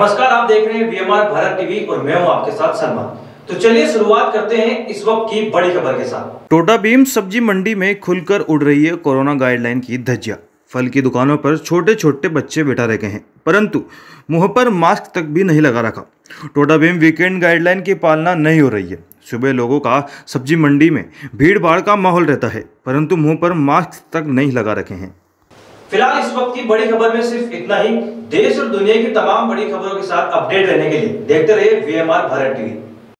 नमस्कार, आप देख रहे हैं वीएमआर भारत टीवी और मैं हूँ आपके साथ सलमान तो चलिए शुरुआत करते हैं इस वक्त की बड़ी खबर के साथ। टोटा भीम सब्ज़ी मंडी में खुलकर उड़ रही है कोरोना गाइडलाइन की धज्जिया। फल की दुकानों पर छोटे छोटे बच्चे बैठा रखे हैं, परंतु मुँह पर मास्क तक भी नहीं लगा रखा। टोटा भीम वीकेंड गाइडलाइन की पालना नहीं हो रही है। सुबह लोगों का सब्ज़ी मंडी में भीड़ भाड़ का माहौल रहता है, परंतु मुँह पर मास्क तक नहीं लगा रखे हैं। फ़िलहाल इस वक्त की बड़ी खबर में सिर्फ़ इतना ही। देश और दुनिया की तमाम बड़ी खबरों के साथ अपडेट रहने के लिए देखते रहिए वीएमआर भारत टीवी